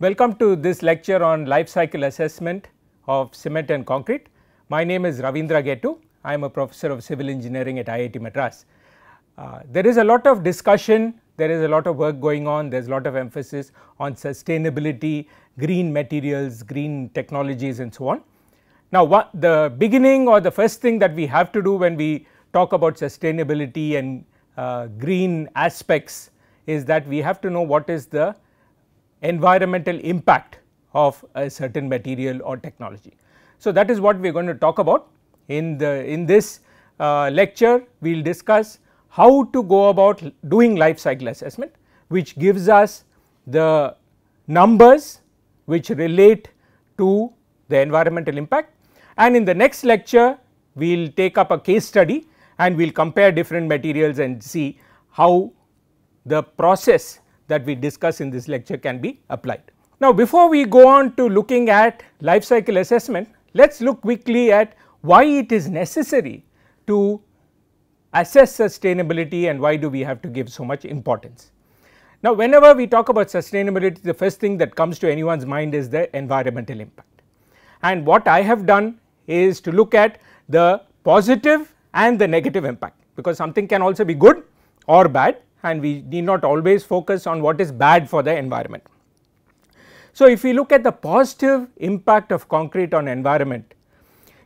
Welcome to this lecture on life cycle assessment of cement and concrete. My name is Ravindra Gettu. I am a professor of civil engineering at IIT Madras. Uh, there is a lot of discussion, there is a lot of work going on, there is a lot of emphasis on sustainability, green materials, green technologies and so on. Now what the beginning or the first thing that we have to do when we talk about sustainability and uh, green aspects is that we have to know what is the environmental impact of a certain material or technology. So, that is what we are going to talk about in the in this uh, lecture we will discuss how to go about doing life cycle assessment which gives us the numbers which relate to the environmental impact and in the next lecture we will take up a case study and we will compare different materials and see how the process that we discuss in this lecture can be applied. Now before we go on to looking at life cycle assessment, let us look quickly at why it is necessary to assess sustainability and why do we have to give so much importance. Now whenever we talk about sustainability the first thing that comes to anyone's mind is the environmental impact and what I have done is to look at the positive and the negative impact because something can also be good or bad and we need not always focus on what is bad for the environment. So if we look at the positive impact of concrete on environment,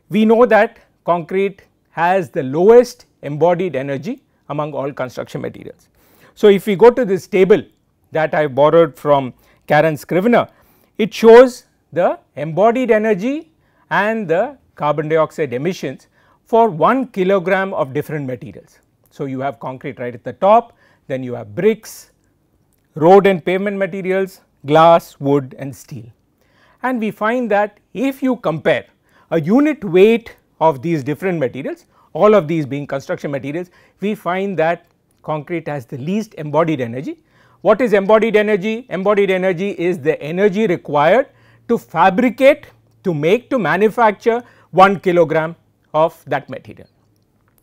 we know that concrete has the lowest embodied energy among all construction materials. So if we go to this table that I borrowed from Karen Scrivener, it shows the embodied energy and the carbon dioxide emissions for 1 kilogram of different materials. So you have concrete right at the top, then you have bricks, road and pavement materials, glass, wood and steel. And we find that if you compare a unit weight of these different materials, all of these being construction materials, we find that concrete has the least embodied energy. What is embodied energy? Embodied energy is the energy required to fabricate, to make, to manufacture 1 kilogram of that material.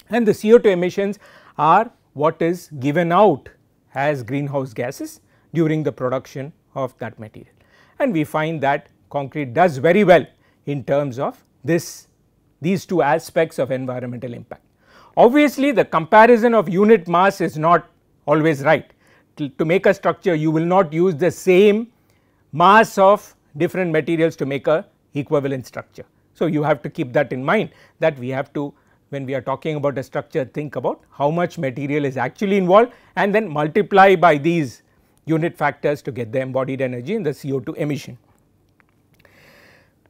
And the CO2 emissions are what is given out as greenhouse gases during the production of that material. And we find that concrete does very well in terms of this these two aspects of environmental impact. Obviously, the comparison of unit mass is not always right. To, to make a structure you will not use the same mass of different materials to make a equivalent structure. So, you have to keep that in mind that we have to when we are talking about a structure think about how much material is actually involved and then multiply by these unit factors to get the embodied energy in the CO2 emission.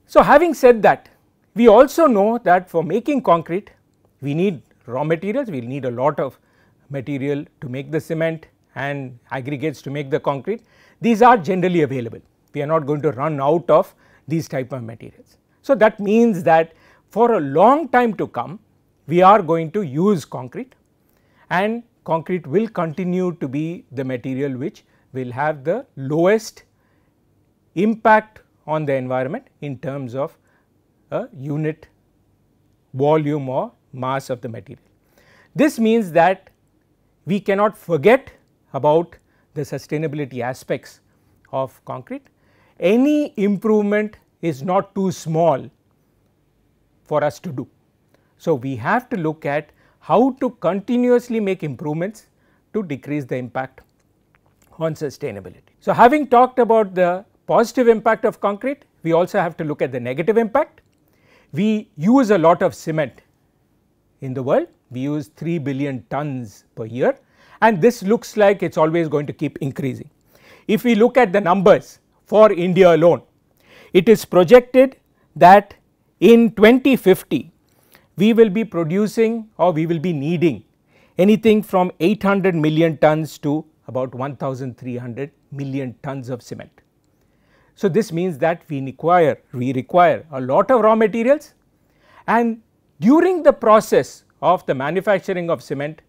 So having said that we also know that for making concrete we need raw materials, we will need a lot of material to make the cement and aggregates to make the concrete. These are generally available, we are not going to run out of these type of materials. So that means that for a long time to come we are going to use concrete and concrete will continue to be the material which will have the lowest impact on the environment in terms of a unit volume or mass of the material. This means that we cannot forget about the sustainability aspects of concrete. Any improvement is not too small for us to do. So, we have to look at how to continuously make improvements to decrease the impact on sustainability. So, having talked about the positive impact of concrete, we also have to look at the negative impact. We use a lot of cement in the world, we use 3 billion tons per year and this looks like it is always going to keep increasing. If we look at the numbers for India alone, it is projected that in 2050 we will be producing or we will be needing anything from 800 million tons to about 1300 million tons of cement. So, this means that we require we require a lot of raw materials and during the process of the manufacturing of cement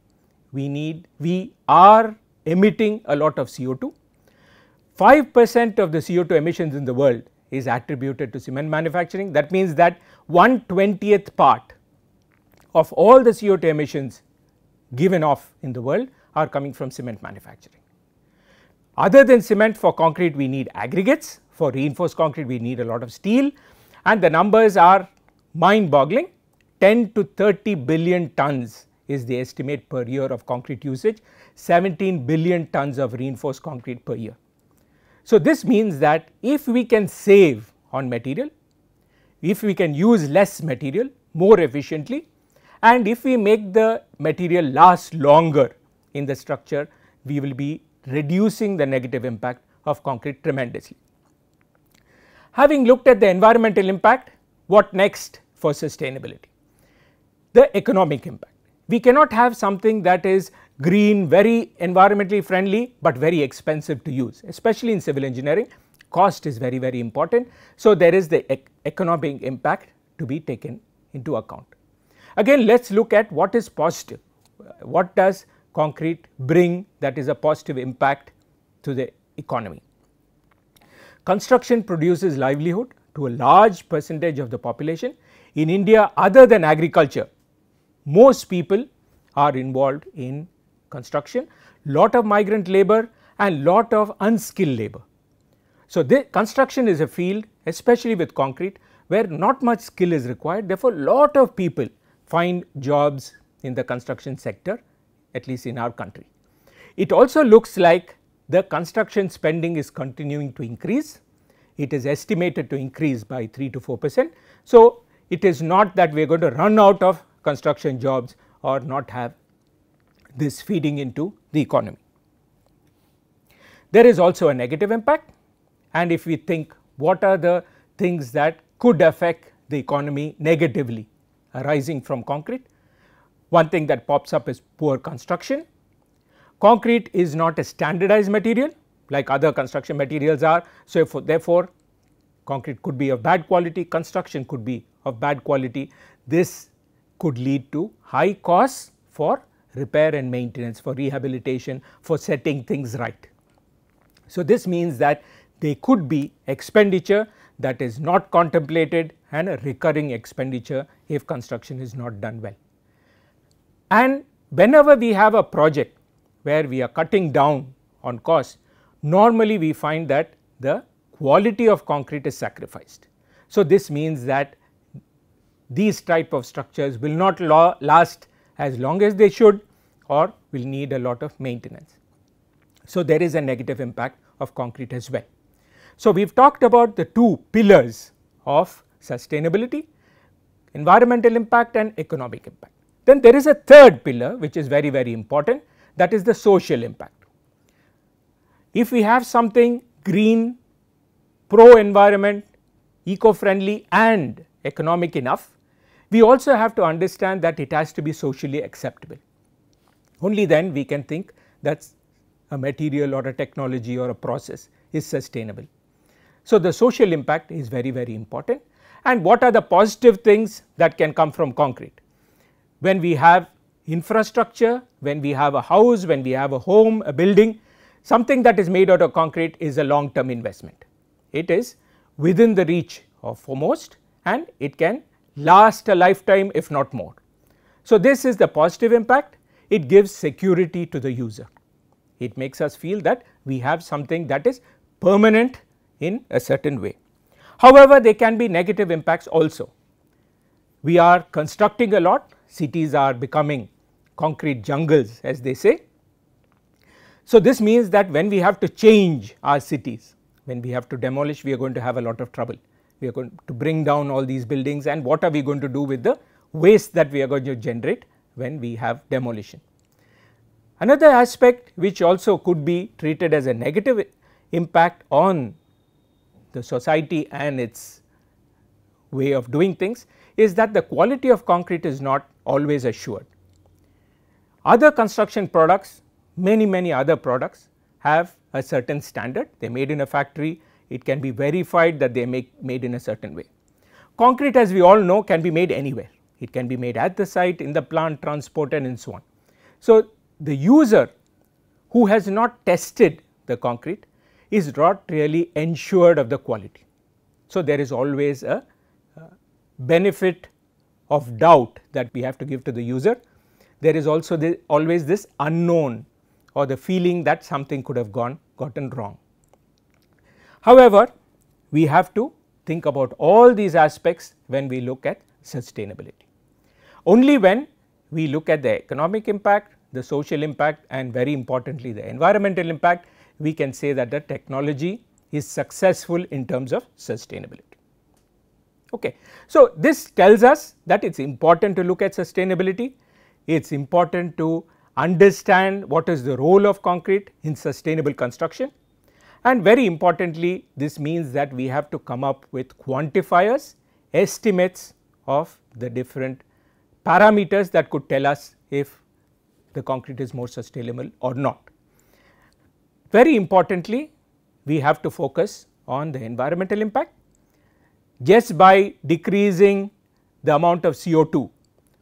we need we are emitting a lot of CO2. 5 percent of the CO2 emissions in the world is attributed to cement manufacturing. That means that 1 20th part of all the CO2 emissions given off in the world are coming from cement manufacturing. Other than cement for concrete we need aggregates, for reinforced concrete we need a lot of steel. And the numbers are mind boggling 10 to 30 billion tons is the estimate per year of concrete usage, 17 billion tons of reinforced concrete per year. So, this means that if we can save on material, if we can use less material more efficiently and if we make the material last longer in the structure, we will be reducing the negative impact of concrete tremendously. Having looked at the environmental impact, what next for sustainability? The economic impact. We cannot have something that is green, very environmentally friendly, but very expensive to use, especially in civil engineering. Cost is very, very important. So, there is the ec economic impact to be taken into account. Again, let us look at what is positive. What does concrete bring that is a positive impact to the economy? Construction produces livelihood to a large percentage of the population. In India other than agriculture, most people are involved in construction, lot of migrant labor and lot of unskilled labor. So, the construction is a field especially with concrete where not much skill is required therefore, lot of people find jobs in the construction sector at least in our country. It also looks like the construction spending is continuing to increase, it is estimated to increase by 3 to 4 percent. So, it is not that we are going to run out of construction jobs or not have this feeding into the economy. There is also a negative impact and if we think what are the things that could affect the economy negatively arising from concrete. One thing that pops up is poor construction. Concrete is not a standardized material like other construction materials are. So, therefore, concrete could be of bad quality, construction could be of bad quality. This could lead to high costs for repair and maintenance, for rehabilitation, for setting things right. So, this means that there could be expenditure that is not contemplated and a recurring expenditure if construction is not done well. And whenever we have a project where we are cutting down on cost, normally we find that the quality of concrete is sacrificed. So, this means that these type of structures will not last as long as they should or will need a lot of maintenance. So, there is a negative impact of concrete as well. So, we have talked about the two pillars of sustainability, environmental impact and economic impact. Then there is a third pillar which is very very important that is the social impact. If we have something green, pro environment, eco friendly and economic enough, we also have to understand that it has to be socially acceptable. Only then we can think that a material or a technology or a process is sustainable. So, the social impact is very very important and what are the positive things that can come from concrete. When we have infrastructure, when we have a house, when we have a home, a building, something that is made out of concrete is a long term investment. It is within the reach of foremost and it can last a lifetime if not more. So, this is the positive impact, it gives security to the user. It makes us feel that we have something that is permanent in a certain way. However, there can be negative impacts also. We are constructing a lot, cities are becoming concrete jungles as they say. So, this means that when we have to change our cities, when we have to demolish we are going to have a lot of trouble. We are going to bring down all these buildings and what are we going to do with the waste that we are going to generate when we have demolition. Another aspect which also could be treated as a negative impact on the society and its way of doing things is that the quality of concrete is not always assured. Other construction products, many many other products have a certain standard, they are made in a factory, it can be verified that they make, made in a certain way. Concrete as we all know can be made anywhere, it can be made at the site, in the plant, transported and so on. So, the user who has not tested the concrete is not really ensured of the quality. So, there is always a benefit of doubt that we have to give to the user. there is also the, always this unknown or the feeling that something could have gone gotten wrong. However, we have to think about all these aspects when we look at sustainability. Only when we look at the economic impact, the social impact and very importantly the environmental impact, we can say that the technology is successful in terms of sustainability. Okay. So, this tells us that it is important to look at sustainability, it is important to understand what is the role of concrete in sustainable construction and very importantly this means that we have to come up with quantifiers, estimates of the different parameters that could tell us if the concrete is more sustainable or not. Very importantly we have to focus on the environmental impact just by decreasing the amount of CO2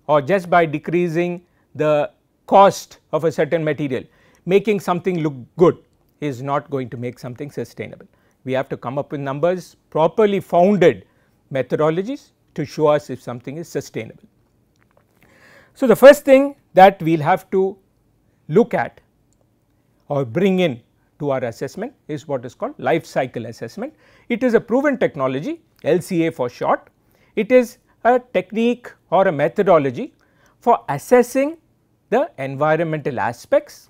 or just by decreasing the cost of a certain material making something look good is not going to make something sustainable. We have to come up with numbers properly founded methodologies to show us if something is sustainable. So, the first thing that we will have to look at or bring in to our assessment is what is called life cycle assessment. It is a proven technology LCA for short. It is a technique or a methodology for assessing the environmental aspects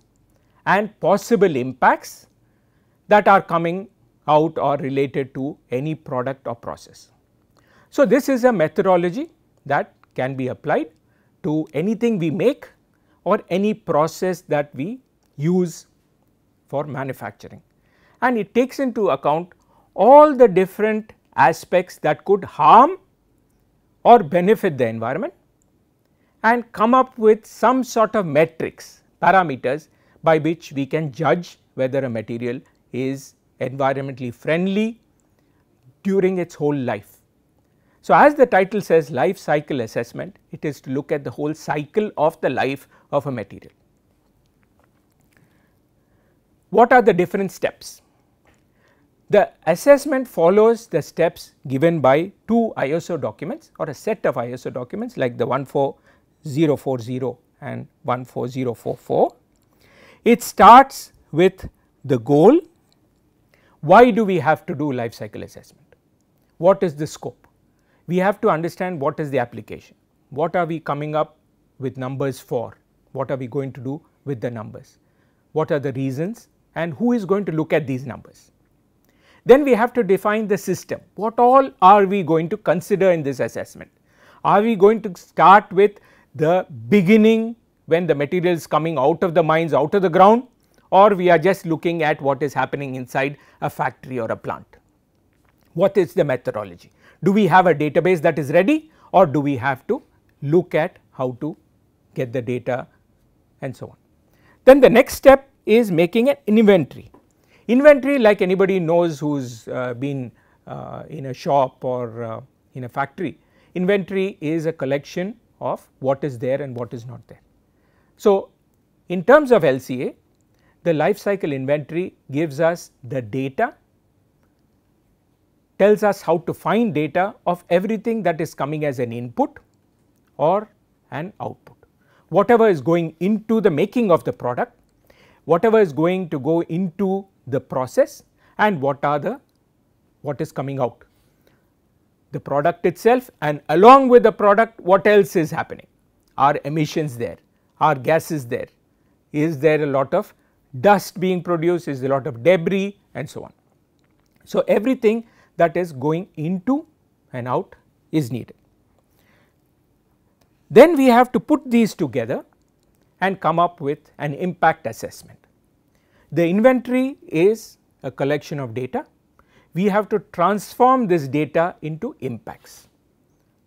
and possible impacts that are coming out or related to any product or process. So, this is a methodology that can be applied to anything we make or any process that we use for manufacturing and it takes into account all the different aspects that could harm or benefit the environment and come up with some sort of metrics parameters by which we can judge whether a material is environmentally friendly during its whole life. So, as the title says life cycle assessment it is to look at the whole cycle of the life of a material. What are the different steps? The assessment follows the steps given by two ISO documents or a set of ISO documents like the 14040 and 14044. It starts with the goal, why do we have to do life cycle assessment? What is the scope? We have to understand what is the application, what are we coming up with numbers for, what are we going to do with the numbers, what are the reasons and who is going to look at these numbers. Then we have to define the system, what all are we going to consider in this assessment. Are we going to start with the beginning when the material is coming out of the mines out of the ground or we are just looking at what is happening inside a factory or a plant. What is the methodology? Do we have a database that is ready or do we have to look at how to get the data and so on. Then the next step is making an inventory. Inventory like anybody knows who has uh, been uh, in a shop or uh, in a factory, inventory is a collection of what is there and what is not there. So, in terms of LCA the life cycle inventory gives us the data, tells us how to find data of everything that is coming as an input or an output. Whatever is going into the making of the product, whatever is going to go into the process and what are the what is coming out. The product itself and along with the product what else is happening? Are emissions there are gases there is there a lot of dust being produced, is there a lot of debris and so on. So, everything that is going into and out is needed. Then we have to put these together and come up with an impact assessment. The inventory is a collection of data. We have to transform this data into impacts,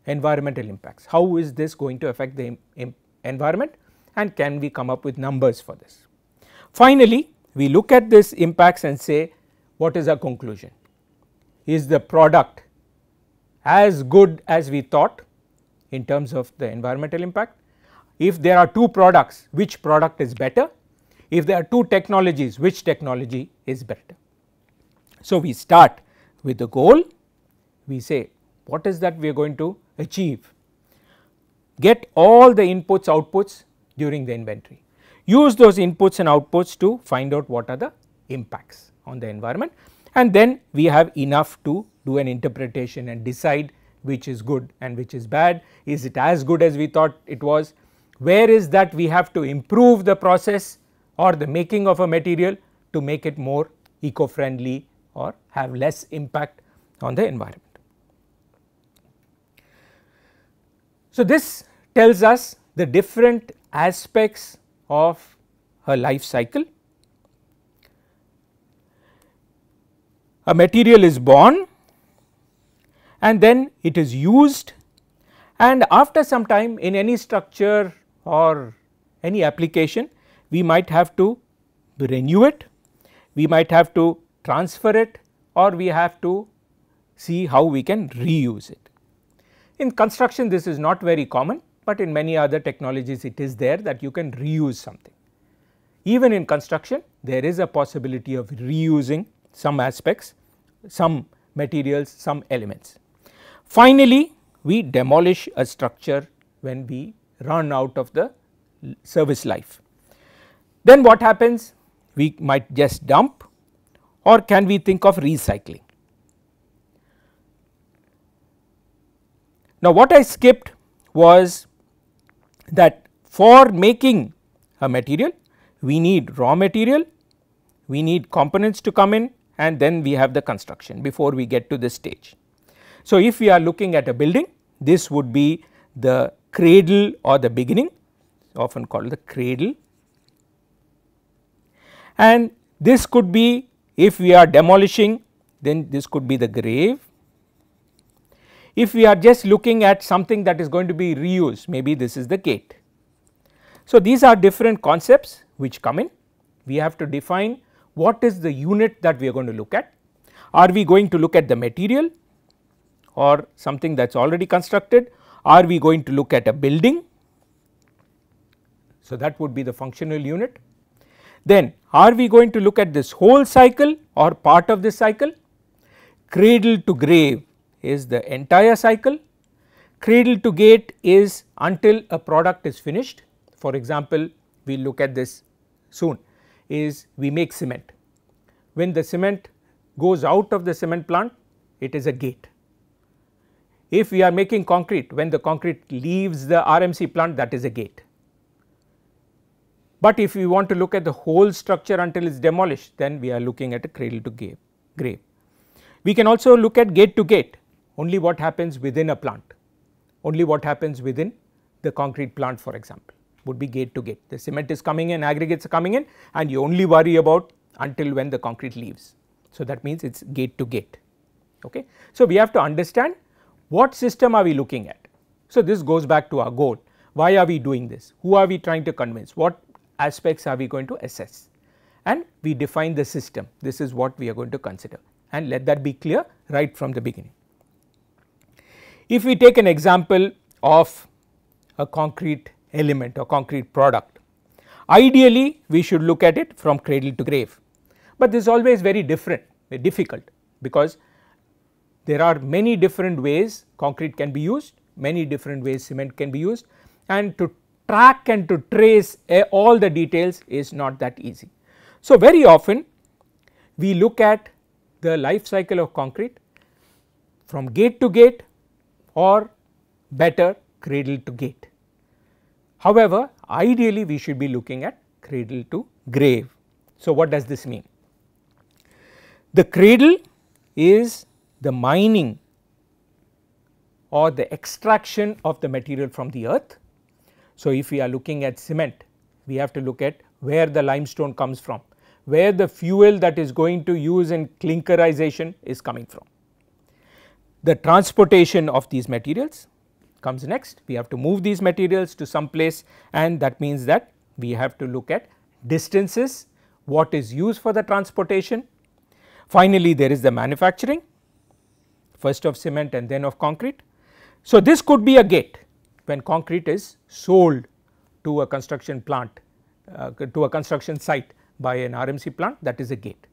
environmental impacts. How is this going to affect the environment and can we come up with numbers for this? Finally, we look at this impacts and say what is our conclusion? Is the product as good as we thought in terms of the environmental impact? If there are two products which product is better? If there are two technologies which technology is better? So, we start with the goal we say what is that we are going to achieve get all the inputs outputs during the inventory. Use those inputs and outputs to find out what are the impacts on the environment and then we have enough to do an interpretation and decide which is good and which is bad. Is it as good as we thought it was? Where is that we have to improve the process or the making of a material to make it more eco friendly or have less impact on the environment. So, this tells us the different aspects of a life cycle. A material is born and then it is used and after some time in any structure or any application we might have to renew it, we might have to transfer it or we have to see how we can reuse it. In construction this is not very common, but in many other technologies it is there that you can reuse something. Even in construction there is a possibility of reusing some aspects, some materials, some elements. Finally, we demolish a structure when we run out of the service life. Then what happens? We might just dump or can we think of recycling? Now what I skipped was that for making a material we need raw material, we need components to come in and then we have the construction before we get to this stage. So if we are looking at a building this would be the cradle or the beginning often called the cradle and this could be if we are demolishing then this could be the grave. If we are just looking at something that is going to be reused maybe this is the gate. So, these are different concepts which come in we have to define what is the unit that we are going to look at. Are we going to look at the material or something that is already constructed? Are we going to look at a building? So, that would be the functional unit then are we going to look at this whole cycle or part of this cycle? Cradle to grave is the entire cycle, cradle to gate is until a product is finished. For example, we look at this soon is we make cement. When the cement goes out of the cement plant it is a gate. If we are making concrete when the concrete leaves the RMC plant that is a gate but if we want to look at the whole structure until it is demolished then we are looking at a cradle to grave. We can also look at gate to gate only what happens within a plant, only what happens within the concrete plant for example would be gate to gate. The cement is coming in, aggregates are coming in and you only worry about until when the concrete leaves. So, that means it is gate to gate. Okay. So, we have to understand what system are we looking at. So, this goes back to our goal. Why are we doing this? Who are we trying to convince? What aspects are we going to assess and we define the system this is what we are going to consider and let that be clear right from the beginning. If we take an example of a concrete element or concrete product ideally we should look at it from cradle to grave, but this is always very different very difficult because there are many different ways concrete can be used many different ways cement can be used and to track and to trace all the details is not that easy. So, very often we look at the life cycle of concrete from gate to gate or better cradle to gate. However, ideally we should be looking at cradle to grave. So, what does this mean? The cradle is the mining or the extraction of the material from the earth so, if we are looking at cement we have to look at where the limestone comes from, where the fuel that is going to use in clinkerization is coming from. The transportation of these materials comes next we have to move these materials to some place and that means that we have to look at distances what is used for the transportation. Finally, there is the manufacturing first of cement and then of concrete. So, this could be a gate when concrete is sold to a construction plant uh, to a construction site by an RMC plant that is a gate.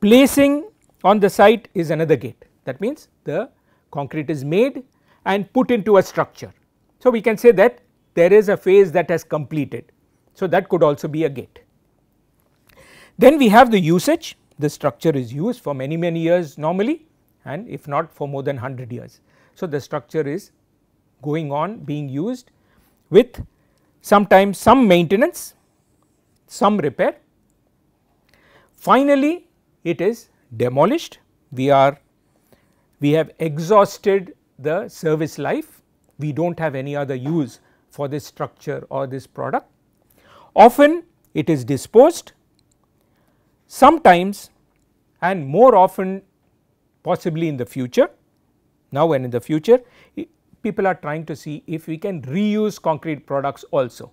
Placing on the site is another gate that means the concrete is made and put into a structure. So, we can say that there is a phase that has completed. So, that could also be a gate. Then we have the usage the structure is used for many many years normally and if not for more than 100 years. So, the structure is going on being used with sometimes some maintenance, some repair. Finally, it is demolished. We are we have exhausted the service life. We do not have any other use for this structure or this product. Often it is disposed. Sometimes and more often possibly in the future. Now and in the future people are trying to see if we can reuse concrete products also.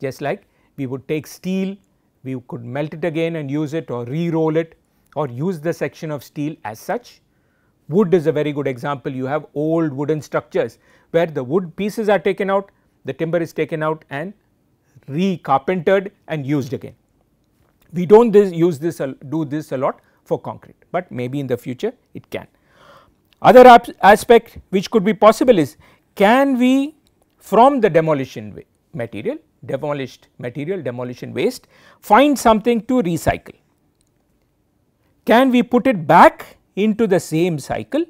Just like we would take steel we could melt it again and use it or re-roll it or use the section of steel as such. Wood is a very good example you have old wooden structures where the wood pieces are taken out the timber is taken out and re-carpentered and used again. We do not this use this do this a lot for concrete, but maybe in the future it can. Other aspect which could be possible is can we from the demolition material demolished material demolition waste find something to recycle. Can we put it back into the same cycle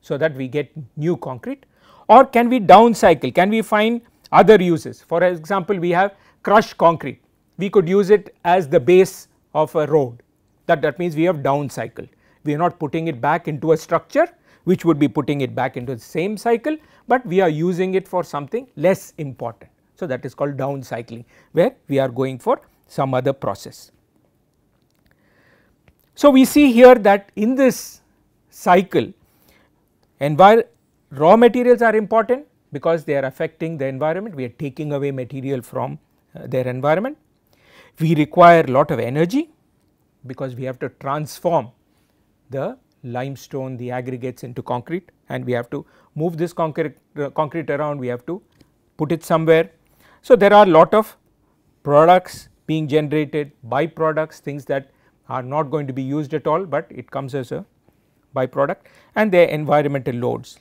so that we get new concrete? Or can we downcycle can we find other uses? For example we have crushed concrete. We could use it as the base of a road. That that means we have downcycled we are not putting it back into a structure which would be putting it back into the same cycle, but we are using it for something less important. So, that is called downcycling where we are going for some other process. So, we see here that in this cycle raw materials are important because they are affecting the environment we are taking away material from uh, their environment. We require a lot of energy because we have to transform the limestone the aggregates into concrete and we have to move this concrete, uh, concrete around we have to put it somewhere. So, there are lot of products being generated byproducts things that are not going to be used at all, but it comes as a byproduct and their environmental loads.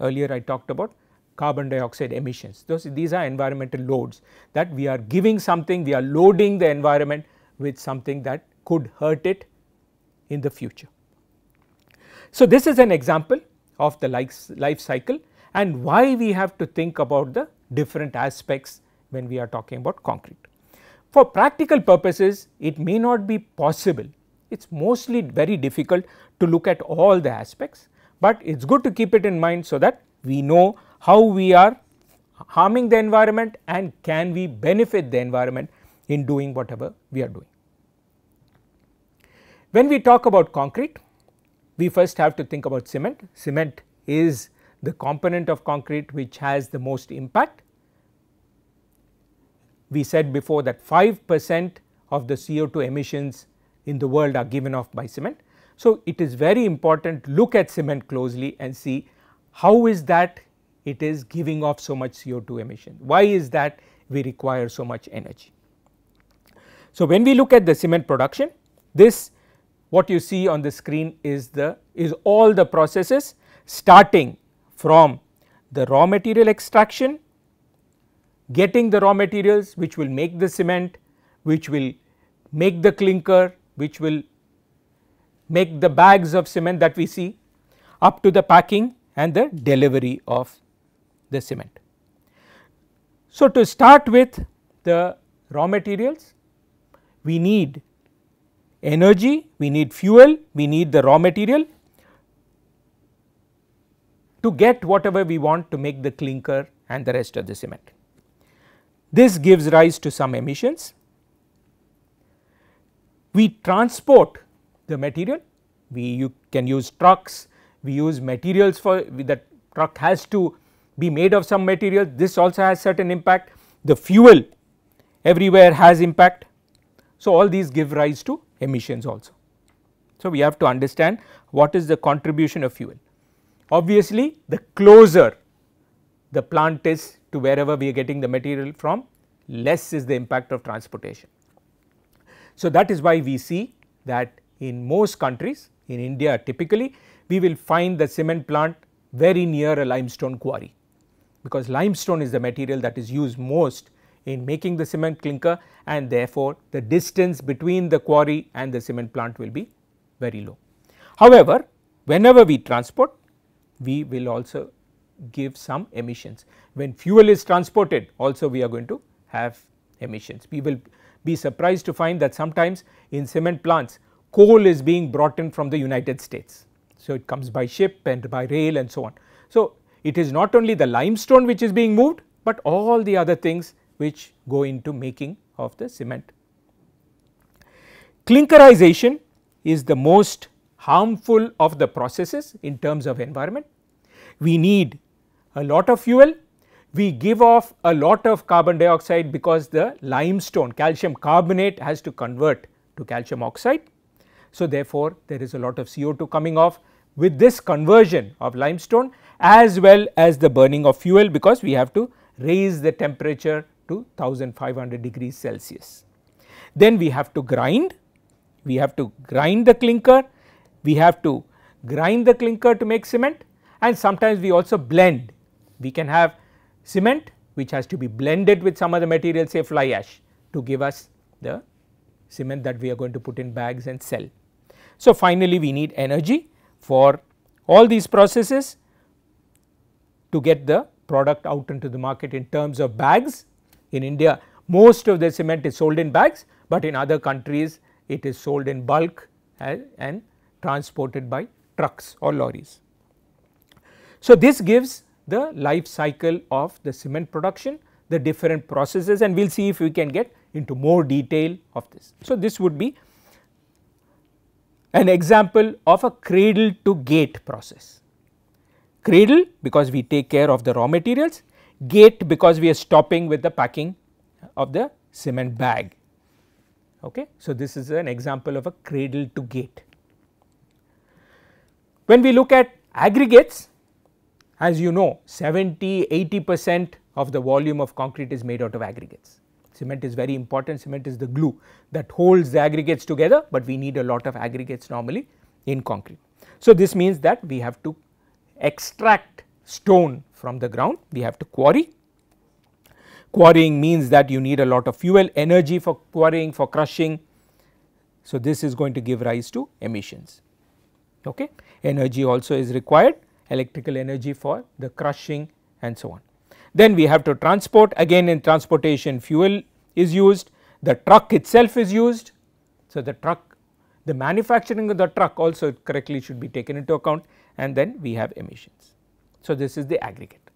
Earlier I talked about carbon dioxide emissions those these are environmental loads that we are giving something we are loading the environment with something that could hurt it in the future. So, this is an example of the life, life cycle and why we have to think about the different aspects when we are talking about concrete. For practical purposes it may not be possible, it is mostly very difficult to look at all the aspects, but it is good to keep it in mind so that we know how we are harming the environment and can we benefit the environment in doing whatever we are doing. When we talk about concrete, we first have to think about cement. Cement is the component of concrete which has the most impact. We said before that 5 percent of the CO2 emissions in the world are given off by cement. So, it is very important to look at cement closely and see how is that it is giving off so much CO2 emission, why is that we require so much energy. So, when we look at the cement production this what you see on the screen is the is all the processes starting from the raw material extraction, getting the raw materials which will make the cement, which will make the clinker, which will make the bags of cement that we see up to the packing and the delivery of the cement. So, to start with the raw materials we need energy, we need fuel, we need the raw material to get whatever we want to make the clinker and the rest of the cement. This gives rise to some emissions. We transport the material, we you can use trucks, we use materials for the truck has to be made of some material this also has certain impact, the fuel everywhere has impact. So, all these give rise to emissions also. So, we have to understand what is the contribution of fuel. Obviously, the closer the plant is to wherever we are getting the material from less is the impact of transportation. So, that is why we see that in most countries in India typically we will find the cement plant very near a limestone quarry. because limestone is the material that is used most in making the cement clinker and therefore, the distance between the quarry and the cement plant will be very low. However, whenever we transport we will also give some emissions. When fuel is transported also we are going to have emissions. We will be surprised to find that sometimes in cement plants coal is being brought in from the United States. So, it comes by ship and by rail and so on. So, it is not only the limestone which is being moved, but all the other things which go into making of the cement. Clinkerization is the most harmful of the processes in terms of environment. We need a lot of fuel, we give off a lot of carbon dioxide because the limestone calcium carbonate has to convert to calcium oxide. So, therefore, there is a lot of CO2 coming off with this conversion of limestone as well as the burning of fuel because we have to raise the temperature to 1500 degrees Celsius. Then we have to grind, we have to grind the clinker, we have to grind the clinker to make cement and sometimes we also blend. We can have cement which has to be blended with some other material say fly ash to give us the cement that we are going to put in bags and sell. So, finally, we need energy for all these processes to get the product out into the market in terms of bags in India most of the cement is sold in bags, but in other countries it is sold in bulk and, and transported by trucks or lorries. So, this gives the life cycle of the cement production, the different processes and we will see if we can get into more detail of this. So, this would be an example of a cradle to gate process. Cradle because we take care of the raw materials gate because we are stopping with the packing of the cement bag. Okay. So, this is an example of a cradle to gate. When we look at aggregates as you know 70 80 percent of the volume of concrete is made out of aggregates. Cement is very important cement is the glue that holds the aggregates together, but we need a lot of aggregates normally in concrete. So, this means that we have to extract stone from the ground we have to quarry. Quarrying means that you need a lot of fuel energy for quarrying for crushing. So, this is going to give rise to emissions okay. Energy also is required electrical energy for the crushing and so on. Then we have to transport again in transportation fuel is used the truck itself is used. So, the truck the manufacturing of the truck also correctly should be taken into account and then we have emissions. So, this is the aggregate.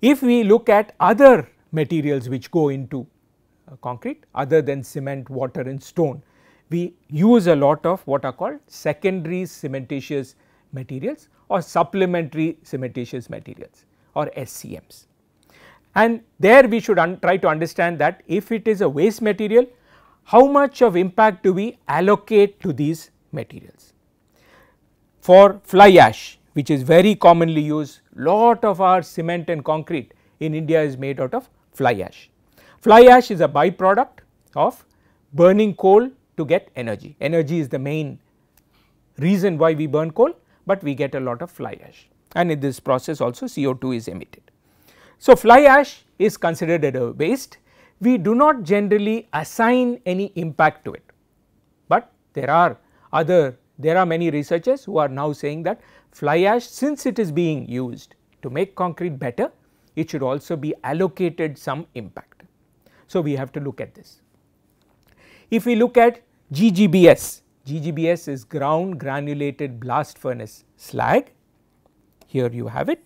If we look at other materials which go into uh, concrete other than cement, water and stone, we use a lot of what are called secondary cementitious materials or supplementary cementitious materials or SCMs. And there we should try to understand that if it is a waste material, how much of impact do we allocate to these materials for fly ash which is very commonly used lot of our cement and concrete in India is made out of fly ash. Fly ash is a byproduct of burning coal to get energy. Energy is the main reason why we burn coal, but we get a lot of fly ash and in this process also CO2 is emitted. So, fly ash is considered a waste. We do not generally assign any impact to it, but there are other there are many researchers who are now saying that fly ash since it is being used to make concrete better it should also be allocated some impact. So, we have to look at this. If we look at GGBS, GGBS is ground granulated blast furnace slag here you have it.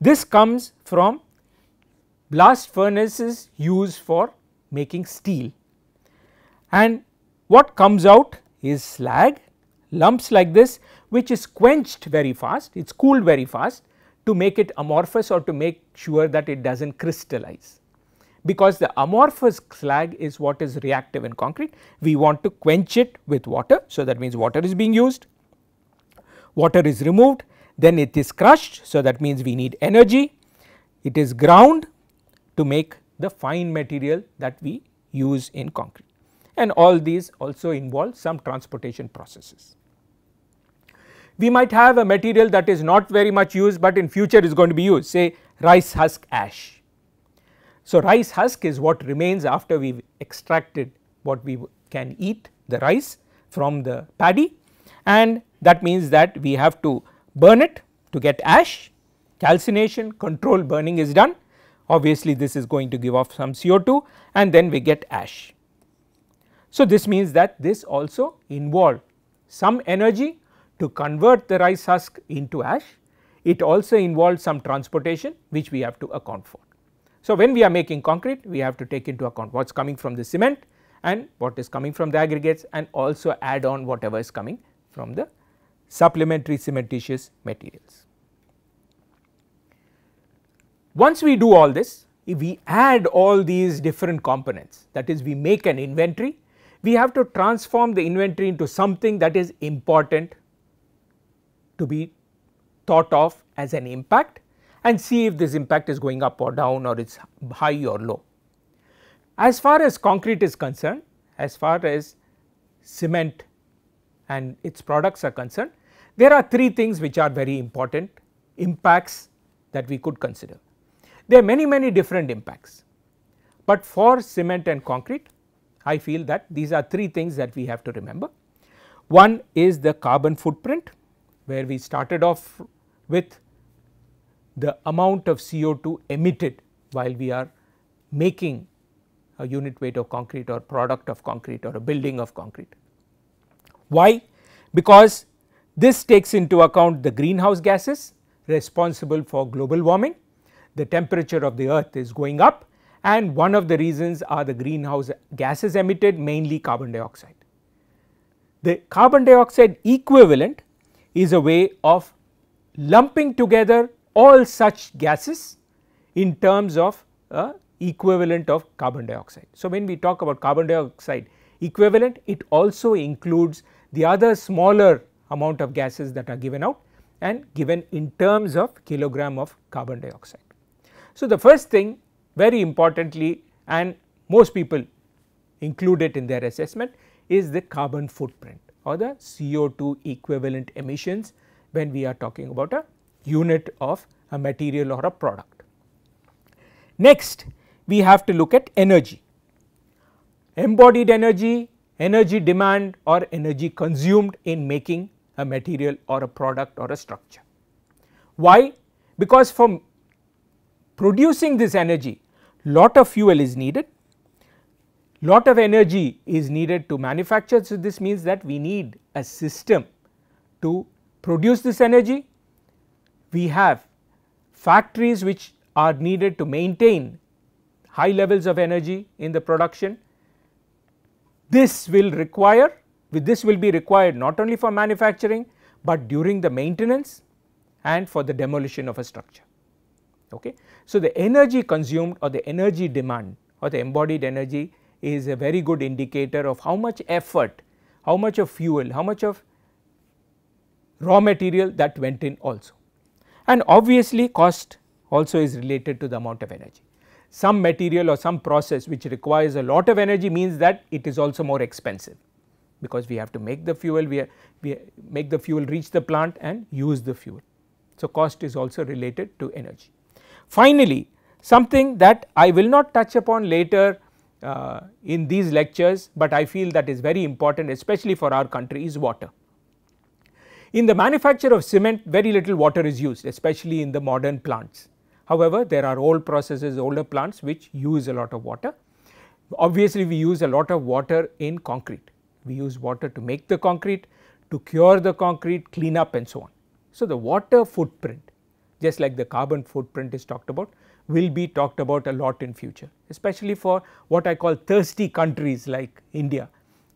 This comes from blast furnaces used for making steel and what comes out is slag lumps like this which is quenched very fast, it is cooled very fast to make it amorphous or to make sure that it does not crystallize. Because the amorphous slag is what is reactive in concrete, we want to quench it with water. So, that means water is being used, water is removed, then it is crushed. So, that means we need energy, it is ground to make the fine material that we use in concrete and all these also involve some transportation processes. we might have a material that is not very much used, but in future is going to be used say rice husk ash. So, rice husk is what remains after we have extracted what we can eat the rice from the paddy and that means that we have to burn it to get ash, calcination, control burning is done obviously this is going to give off some CO2 and then we get ash. So, this means that this also involved some energy to convert the rice husk into ash, it also involved some transportation which we have to account for. So, when we are making concrete we have to take into account what is coming from the cement and what is coming from the aggregates and also add on whatever is coming from the supplementary cementitious materials. Once we do all this, if we add all these different components that is we make an inventory, we have to transform the inventory into something that is important to be thought of as an impact and see if this impact is going up or down or it is high or low. As far as concrete is concerned, as far as cement and its products are concerned, there are three things which are very important impacts that we could consider. There are many many different impacts, but for cement and concrete I feel that these are three things that we have to remember. One is the carbon footprint where we started off with the amount of CO2 emitted while we are making a unit weight of concrete or product of concrete or a building of concrete. Why? Because this takes into account the greenhouse gases responsible for global warming the temperature of the earth is going up and one of the reasons are the greenhouse gases emitted mainly carbon dioxide. The carbon dioxide equivalent is a way of lumping together all such gases in terms of a equivalent of carbon dioxide. So, when we talk about carbon dioxide equivalent it also includes the other smaller amount of gases that are given out and given in terms of kilogram of carbon dioxide. So, the first thing very importantly and most people include it in their assessment is the carbon footprint or the CO2 equivalent emissions when we are talking about a unit of a material or a product. Next we have to look at energy, embodied energy, energy demand or energy consumed in making a material or a product or a structure. Why? Because for producing this energy lot of fuel is needed, lot of energy is needed to manufacture. So, this means that we need a system to produce this energy. We have factories which are needed to maintain high levels of energy in the production. This will require this will be required not only for manufacturing, but during the maintenance and for the demolition of a structure. Okay. So, the energy consumed or the energy demand or the embodied energy is a very good indicator of how much effort, how much of fuel, how much of raw material that went in also. And obviously cost also is related to the amount of energy. Some material or some process which requires a lot of energy means that it is also more expensive because we have to make the fuel, we, we make the fuel reach the plant and use the fuel. So, cost is also related to energy. Finally, something that I will not touch upon later uh, in these lectures, but I feel that is very important especially for our country is water. In the manufacture of cement very little water is used especially in the modern plants. However, there are old processes older plants which use a lot of water. Obviously, we use a lot of water in concrete. We use water to make the concrete, to cure the concrete, clean up and so on. So, the water footprint just like the carbon footprint is talked about will be talked about a lot in future especially for what I call thirsty countries like India.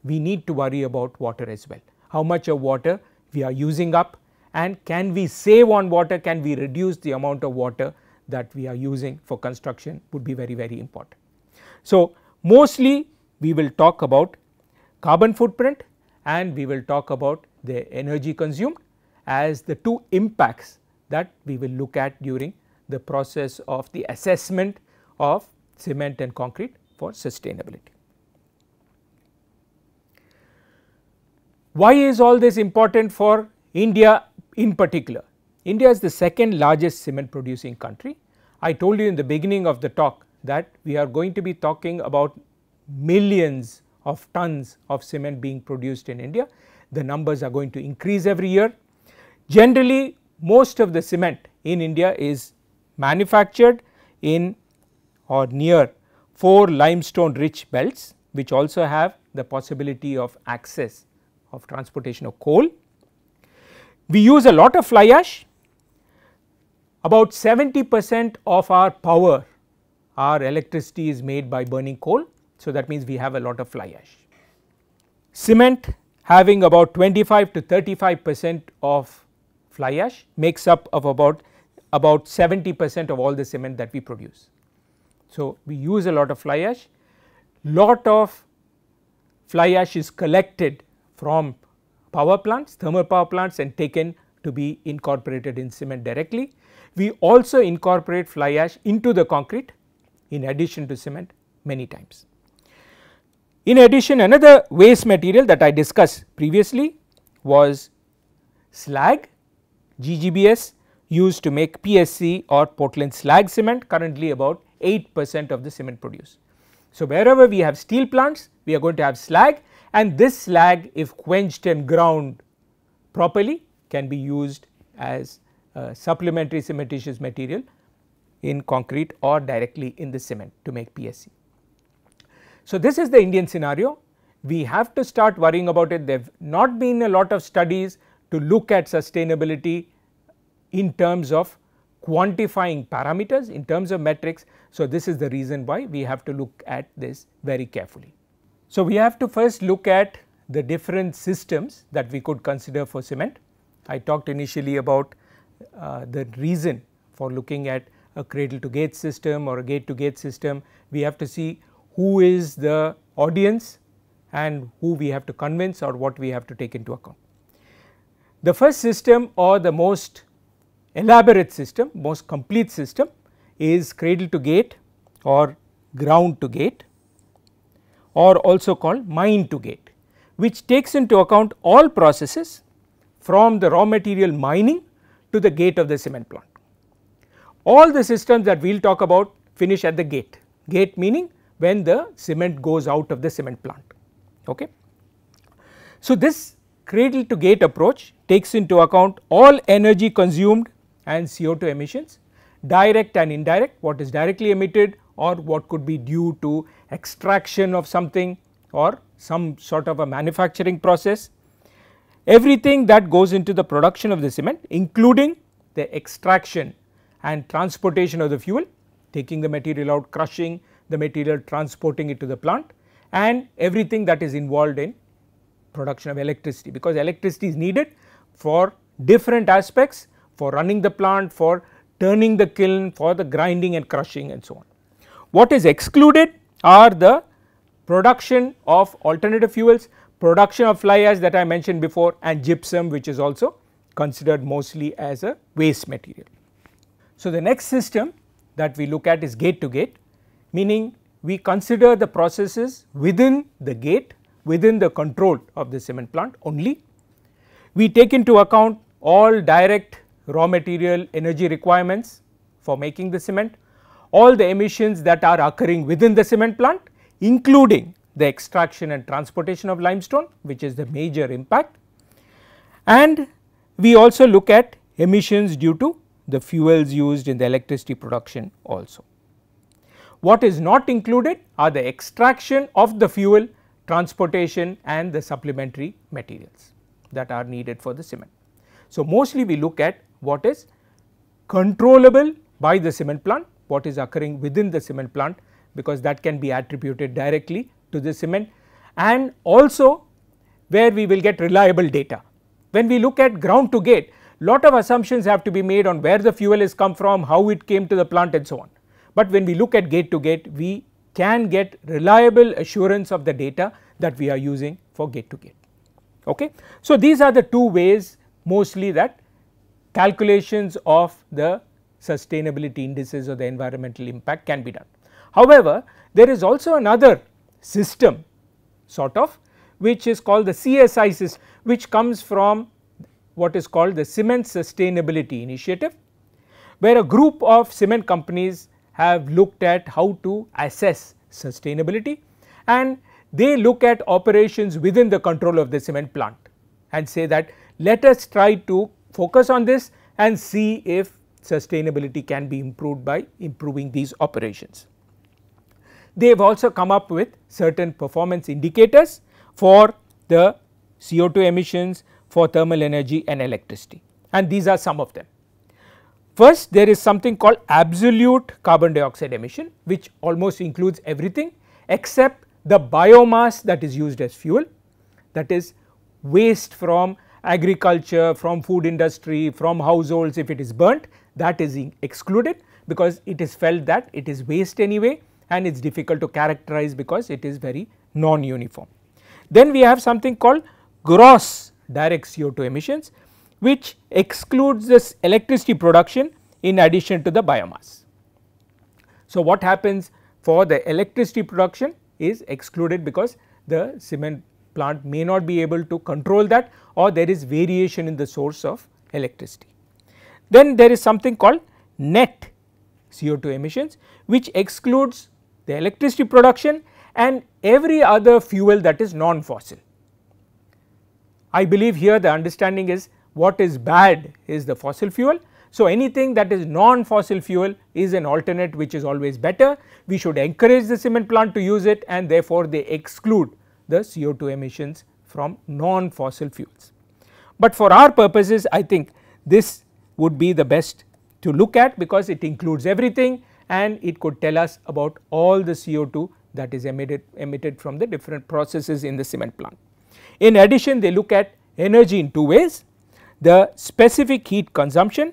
We need to worry about water as well, how much of water we are using up and can we save on water, can we reduce the amount of water that we are using for construction would be very very important. So, mostly we will talk about carbon footprint and we will talk about the energy consumed as the two impacts that we will look at during the process of the assessment of cement and concrete for sustainability. Why is all this important for India in particular India is the second largest cement producing country. I told you in the beginning of the talk that we are going to be talking about millions of tons of cement being produced in India. The numbers are going to increase every year. Generally most of the cement in India is manufactured in or near 4 limestone rich belts which also have the possibility of access of transportation of coal. We use a lot of fly ash about 70 percent of our power our electricity is made by burning coal. So, that means we have a lot of fly ash. Cement having about 25 to 35 percent of fly ash makes up of about about 70 percent of all the cement that we produce. So, we use a lot of fly ash, lot of fly ash is collected from power plants, thermal power plants and taken to be incorporated in cement directly. We also incorporate fly ash into the concrete in addition to cement many times. In addition another waste material that I discussed previously was slag GGBS used to make PSC or Portland slag cement currently about 8 percent of the cement produced. So, wherever we have steel plants we are going to have slag and this slag if quenched and ground properly can be used as supplementary cementitious material in concrete or directly in the cement to make PSC. So, this is the Indian scenario we have to start worrying about it there have not been a lot of studies to look at sustainability in terms of quantifying parameters in terms of metrics. So, this is the reason why we have to look at this very carefully. So, we have to first look at the different systems that we could consider for cement. I talked initially about uh, the reason for looking at a cradle to gate system or a gate to gate system. We have to see who is the audience and who we have to convince or what we have to take into account. The first system or the most elaborate system, most complete system is cradle to gate or ground to gate or also called mine to gate which takes into account all processes from the raw material mining to the gate of the cement plant. All the systems that we will talk about finish at the gate, gate meaning when the cement goes out of the cement plant. Okay. So, this cradle to gate approach takes into account all energy consumed and CO2 emissions direct and indirect what is directly emitted or what could be due to extraction of something or some sort of a manufacturing process. Everything that goes into the production of the cement including the extraction and transportation of the fuel taking the material out crushing the material transporting it to the plant and everything that is involved in production of electricity because electricity is needed for different aspects for running the plant for turning the kiln for the grinding and crushing and so on. What is excluded are the production of alternative fuels, production of fly ash that I mentioned before and gypsum which is also considered mostly as a waste material. So, the next system that we look at is gate to gate meaning we consider the processes within the gate within the control of the cement plant only. We take into account all direct raw material energy requirements for making the cement, all the emissions that are occurring within the cement plant including the extraction and transportation of limestone which is the major impact and we also look at emissions due to the fuels used in the electricity production also. What is not included are the extraction of the fuel, transportation and the supplementary materials that are needed for the cement. So, mostly we look at what is controllable by the cement plant, what is occurring within the cement plant because that can be attributed directly to the cement and also where we will get reliable data. When we look at ground to gate lot of assumptions have to be made on where the fuel has come from, how it came to the plant and so on. But when we look at gate to gate we can get reliable assurance of the data that we are using for gate to gate. Okay. So, these are the two ways mostly that calculations of the sustainability indices or the environmental impact can be done. However, there is also another system sort of which is called the CSI system which comes from what is called the Cement Sustainability Initiative, where a group of cement companies have looked at how to assess sustainability and they look at operations within the control of the cement plant and say that let us try to focus on this and see if sustainability can be improved by improving these operations. They have also come up with certain performance indicators for the CO2 emissions for thermal energy and electricity and these are some of them. First there is something called absolute carbon dioxide emission which almost includes everything except the biomass that is used as fuel that is waste from agriculture, from food industry, from households if it is burnt that is excluded because it is felt that it is waste anyway and it is difficult to characterize because it is very non-uniform. Then we have something called gross direct CO2 emissions which excludes this electricity production in addition to the biomass. So, what happens for the electricity production is excluded because the cement plant may not be able to control that or there is variation in the source of electricity. Then there is something called net CO2 emissions which excludes the electricity production and every other fuel that is non-fossil. I believe here the understanding is what is bad is the fossil fuel. So, anything that is non-fossil fuel is an alternate which is always better. We should encourage the cement plant to use it and therefore, they exclude the CO2 emissions from non-fossil fuels. But for our purposes I think this would be the best to look at because it includes everything and it could tell us about all the CO2 that is emitted, emitted from the different processes in the cement plant. In addition they look at energy in two ways, the specific heat consumption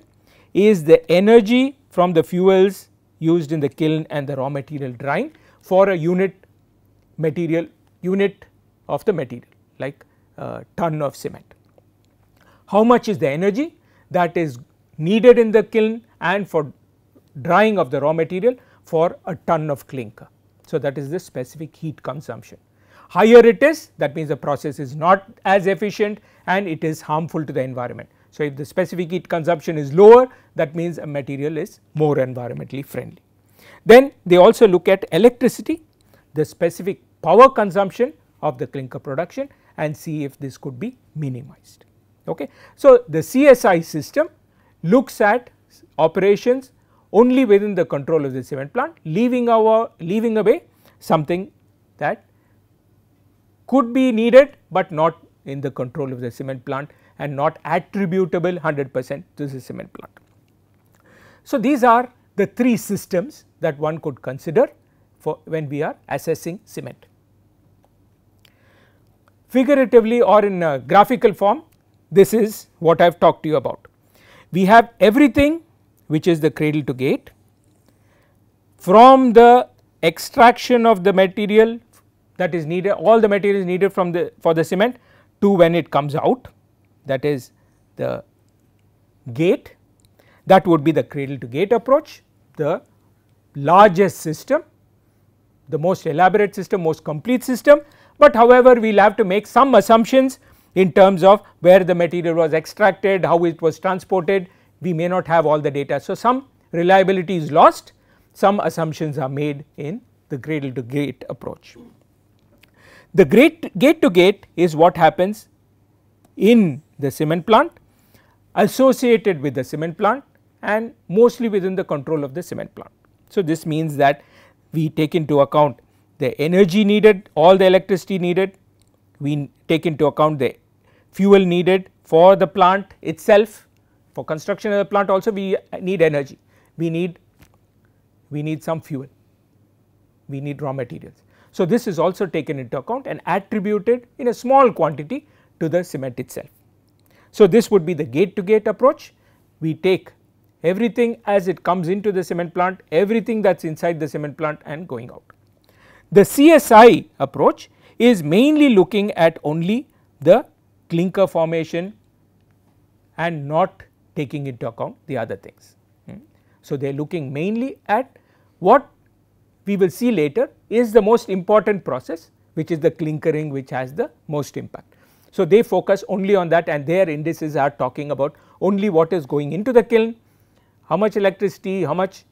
is the energy from the fuels used in the kiln and the raw material drying for a unit material unit of the material like a ton of cement. How much is the energy that is needed in the kiln and for drying of the raw material for a ton of clinker. So, that is the specific heat consumption. Higher it is that means the process is not as efficient and it is harmful to the environment. So, if the specific heat consumption is lower that means a material is more environmentally friendly. Then they also look at electricity the specific power consumption of the clinker production and see if this could be minimized. Okay. So, the CSI system looks at operations only within the control of the cement plant leaving our leaving away something that could be needed, but not in the control of the cement plant and not attributable 100 percent to the cement plant. So, these are the three systems that one could consider for when we are assessing cement. Figuratively or in a graphical form this is what I have talked to you about. We have everything which is the cradle to gate from the extraction of the material that is needed all the material is needed from the for the cement to when it comes out that is the gate. That would be the cradle to gate approach the largest system the most elaborate system most complete system. But however we will have to make some assumptions in terms of where the material was extracted how it was transported we may not have all the data so some reliability is lost some assumptions are made in the cradle to gate approach. The gate, gate to gate is what happens in the cement plant associated with the cement plant and mostly within the control of the cement plant. So, this means that we take into account the energy needed all the electricity needed, we take into account the fuel needed for the plant itself for construction of the plant also we need energy, we need we need some fuel, we need raw materials. So, this is also taken into account and attributed in a small quantity to the cement itself. So, this would be the gate to gate approach we take everything as it comes into the cement plant everything that is inside the cement plant and going out. The CSI approach is mainly looking at only the clinker formation and not taking into account the other things. Hmm. So, they are looking mainly at what we will see later is the most important process which is the clinkering which has the most impact. So, they focus only on that and their indices are talking about only what is going into the kiln, how much electricity, how much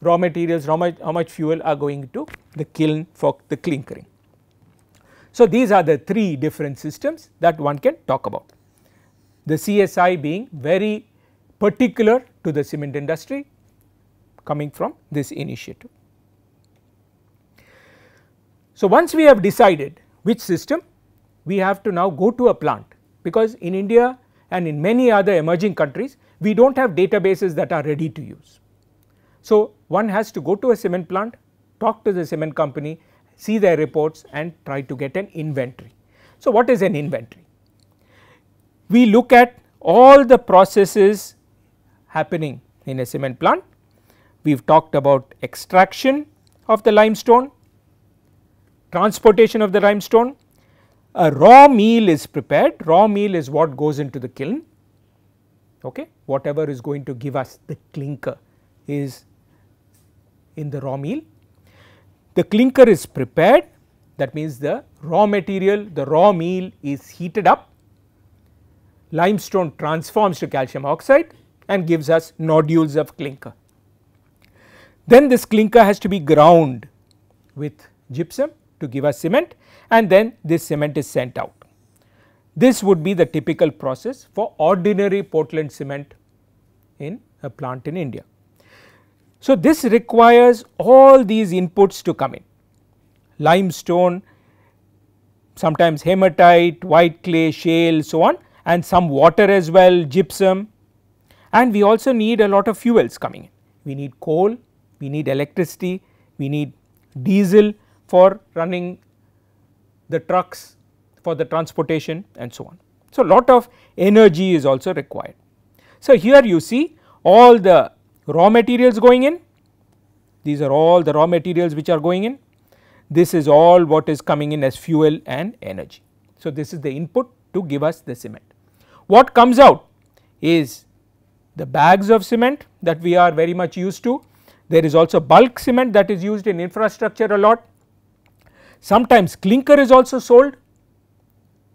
raw materials, how much, how much fuel are going to the kiln for the clinkering. So, these are the three different systems that one can talk about. The CSI being very particular to the cement industry coming from this initiative. So, once we have decided which system we have to now go to a plant because in India and in many other emerging countries we do not have databases that are ready to use. So, one has to go to a cement plant, talk to the cement company, see their reports and try to get an inventory. So, what is an inventory? We look at all the processes happening in a cement plant. We have talked about extraction of the limestone, transportation of the limestone, a raw meal is prepared, raw meal is what goes into the kiln, okay. whatever is going to give us the clinker is in the raw meal. The clinker is prepared that means the raw material the raw meal is heated up, limestone transforms to calcium oxide and gives us nodules of clinker. Then this clinker has to be ground with gypsum to give us cement and then this cement is sent out. This would be the typical process for ordinary Portland cement in a plant in India. So, this requires all these inputs to come in limestone, sometimes hematite, white clay, shale so on and some water as well, gypsum and we also need a lot of fuels coming in. We need coal, we need electricity, we need diesel for running the trucks for the transportation and so on. So, a lot of energy is also required. So, here you see all the raw materials going in, these are all the raw materials which are going in, this is all what is coming in as fuel and energy. So, this is the input to give us the cement. What comes out is the bags of cement that we are very much used to, there is also bulk cement that is used in infrastructure a lot, Sometimes clinker is also sold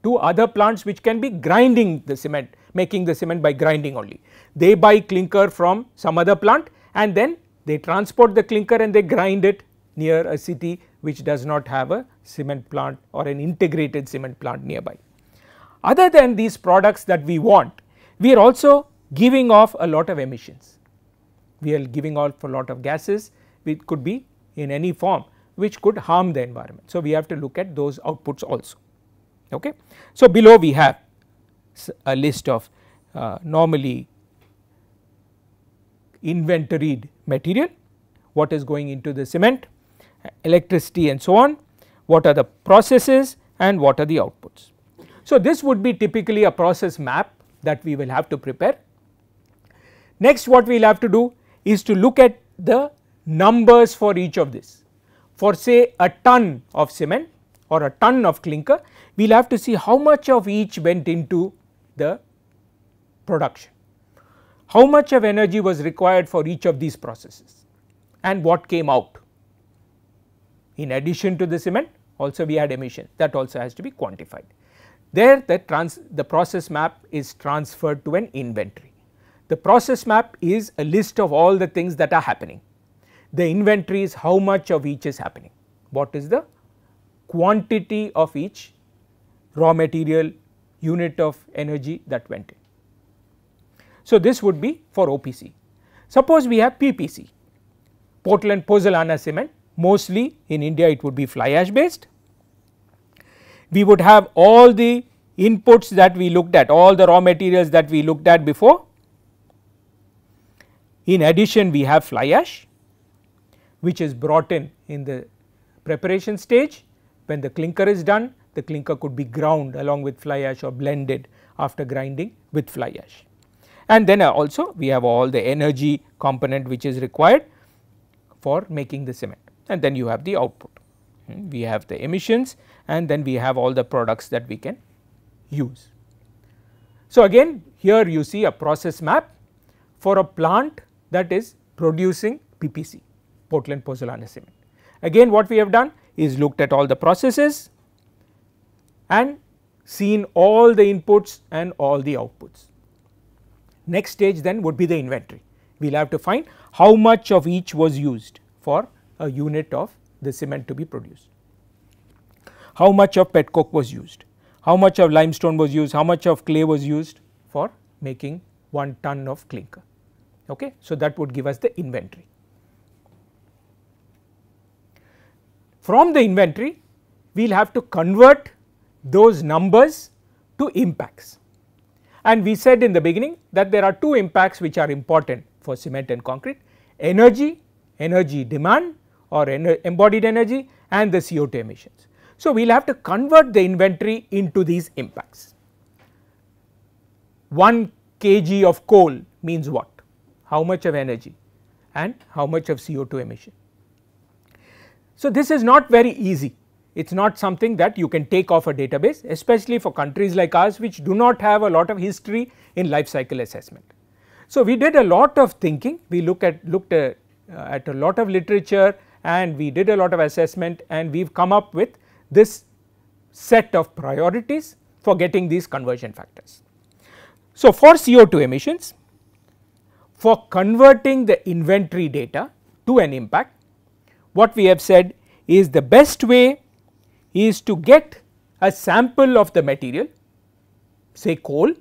to other plants which can be grinding the cement making the cement by grinding only. They buy clinker from some other plant and then they transport the clinker and they grind it near a city which does not have a cement plant or an integrated cement plant nearby. Other than these products that we want, we are also giving off a lot of emissions. We are giving off a lot of gases which could be in any form which could harm the environment. So, we have to look at those outputs also. Okay. So, below we have a list of uh, normally inventoried material, what is going into the cement, electricity and so on, what are the processes and what are the outputs. So, this would be typically a process map that we will have to prepare. Next what we will have to do is to look at the numbers for each of this for say a ton of cement or a ton of clinker we will have to see how much of each went into the production. How much of energy was required for each of these processes and what came out. In addition to the cement also we had emission that also has to be quantified. There the, trans, the process map is transferred to an inventory. The process map is a list of all the things that are happening the inventory is how much of each is happening, what is the quantity of each raw material unit of energy that went in. So, this would be for OPC. Suppose we have PPC, Portland Pozzolana cement mostly in India it would be fly ash based. We would have all the inputs that we looked at all the raw materials that we looked at before. In addition we have fly ash which is brought in in the preparation stage when the clinker is done the clinker could be ground along with fly ash or blended after grinding with fly ash. And then also we have all the energy component which is required for making the cement and then you have the output. Hmm, we have the emissions and then we have all the products that we can use. So, again here you see a process map for a plant that is producing PPC. Portland pozzolana cement. Again what we have done is looked at all the processes and seen all the inputs and all the outputs. Next stage then would be the inventory. We will have to find how much of each was used for a unit of the cement to be produced. How much of pet coke was used, how much of limestone was used, how much of clay was used for making 1 ton of clinker. Okay. So, that would give us the inventory. From the inventory we will have to convert those numbers to impacts. And we said in the beginning that there are two impacts which are important for cement and concrete energy, energy demand or ener embodied energy and the CO2 emissions. So, we will have to convert the inventory into these impacts. 1 kg of coal means what? How much of energy and how much of CO2 emission? So, this is not very easy it is not something that you can take off a database especially for countries like ours which do not have a lot of history in life cycle assessment. So, we did a lot of thinking we look at looked at, uh, at a lot of literature and we did a lot of assessment and we have come up with this set of priorities for getting these conversion factors. So, for CO2 emissions for converting the inventory data to an impact what we have said is the best way is to get a sample of the material say coal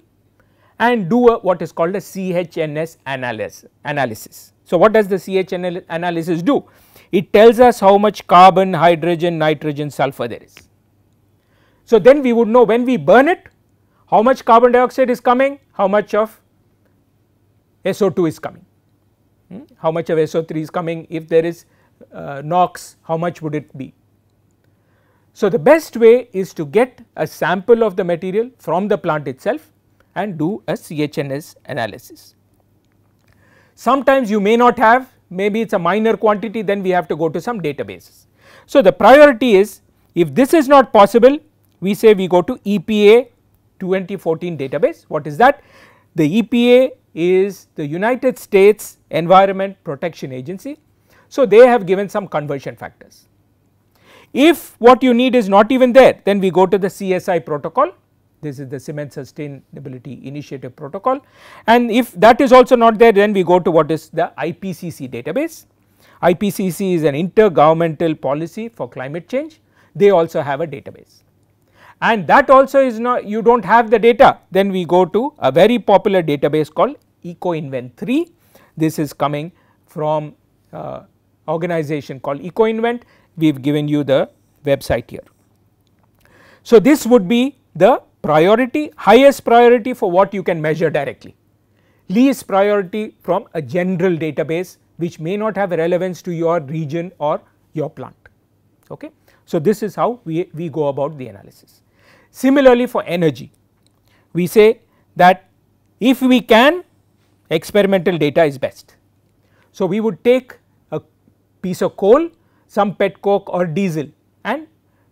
and do a what is called a CHNS analysis. analysis. So, what does the CHNS analysis do? It tells us how much carbon, hydrogen, nitrogen, sulfur there is. So, then we would know when we burn it how much carbon dioxide is coming, how much of SO2 is coming, hmm? how much of SO3 is coming, if there is uh, NOx how much would it be. So, the best way is to get a sample of the material from the plant itself and do a CHNS analysis. Sometimes you may not have maybe it is a minor quantity then we have to go to some databases. So, the priority is if this is not possible we say we go to EPA 2014 database what is that? The EPA is the United States Environment Protection Agency. So, they have given some conversion factors if what you need is not even there then we go to the CSI protocol. This is the cement sustainability initiative protocol. And if that is also not there then we go to what is the IPCC database. IPCC is an intergovernmental policy for climate change. They also have a database. And that also is not you do not have the data. Then we go to a very popular database called EcoInvent 3 this is coming from uh, organization called EcoInvent we have given you the website here. So, this would be the priority highest priority for what you can measure directly least priority from a general database which may not have relevance to your region or your plant. Okay. So, this is how we, we go about the analysis. Similarly, for energy we say that if we can experimental data is best. So, we would take a piece of coal some pet coke or diesel and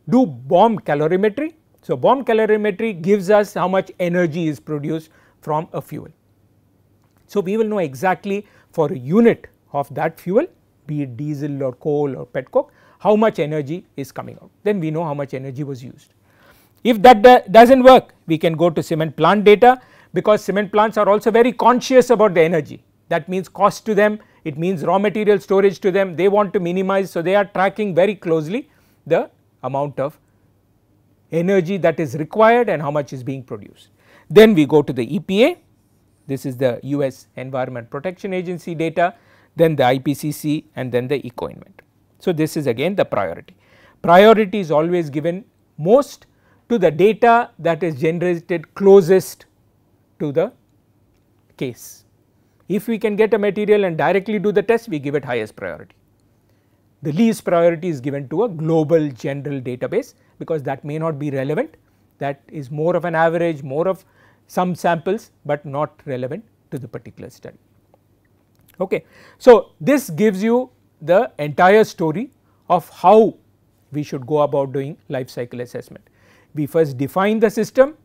do bomb calorimetry. So, bomb calorimetry gives us how much energy is produced from a fuel. So, we will know exactly for a unit of that fuel be it diesel or coal or pet coke how much energy is coming out then we know how much energy was used. If that does not work we can go to cement plant data because cement plants are also very conscious about the energy that means cost to them it means raw material storage to them they want to minimize. So, they are tracking very closely the amount of energy that is required and how much is being produced. Then we go to the EPA this is the US Environment Protection Agency data then the IPCC and then the EcoInvent. So, this is again the priority. Priority is always given most to the data that is generated closest to the case if we can get a material and directly do the test we give it highest priority. The least priority is given to a global general database because that may not be relevant that is more of an average more of some samples but not relevant to the particular study. Okay. So, this gives you the entire story of how we should go about doing life cycle assessment. We first define the system,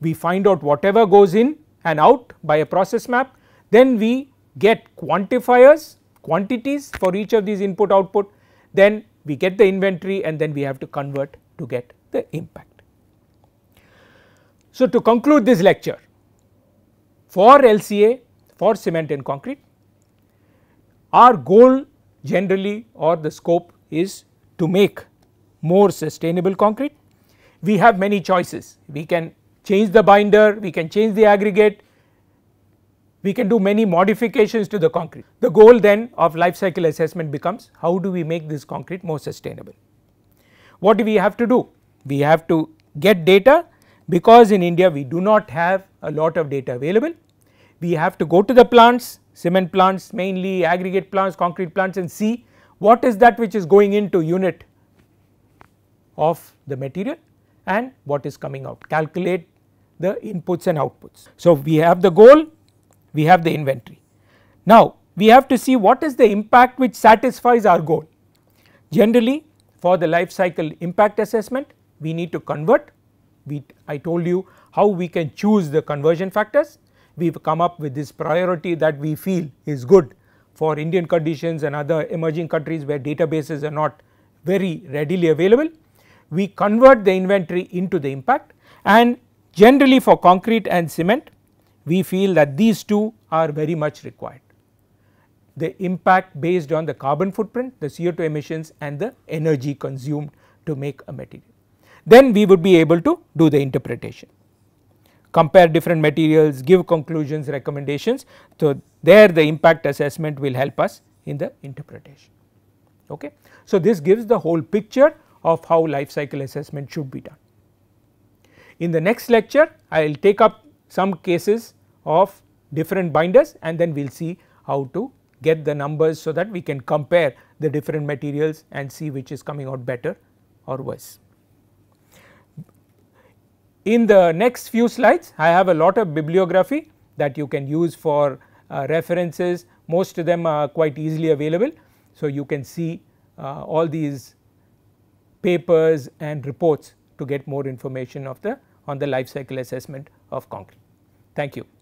we find out whatever goes in and out by a process map then we get quantifiers quantities for each of these input output then we get the inventory and then we have to convert to get the impact. So, to conclude this lecture for LCA for cement and concrete our goal generally or the scope is to make more sustainable concrete. We have many choices we can change the binder, we can change the aggregate, we can do many modifications to the concrete. The goal then of life cycle assessment becomes how do we make this concrete more sustainable. What do we have to do? We have to get data because in India we do not have a lot of data available. We have to go to the plants, cement plants mainly, aggregate plants, concrete plants and see what is that which is going into unit of the material and what is coming out, calculate the inputs and outputs. So, we have the goal, we have the inventory. Now, we have to see what is the impact which satisfies our goal. Generally for the life cycle impact assessment we need to convert, we I told you how we can choose the conversion factors. We have come up with this priority that we feel is good for Indian conditions and other emerging countries where databases are not very readily available. We convert the inventory into the impact and generally for concrete and cement we feel that these two are very much required. The impact based on the carbon footprint, the CO2 emissions and the energy consumed to make a material. Then we would be able to do the interpretation, compare different materials, give conclusions, recommendations. So, there the impact assessment will help us in the interpretation. Okay. So, this gives the whole picture of how life cycle assessment should be done. In the next lecture I will take up some cases of different binders and then we will see how to get the numbers so that we can compare the different materials and see which is coming out better or worse. In the next few slides I have a lot of bibliography that you can use for uh, references most of them are quite easily available. So, you can see uh, all these papers and reports to get more information of the on the life cycle assessment of concrete. Thank you.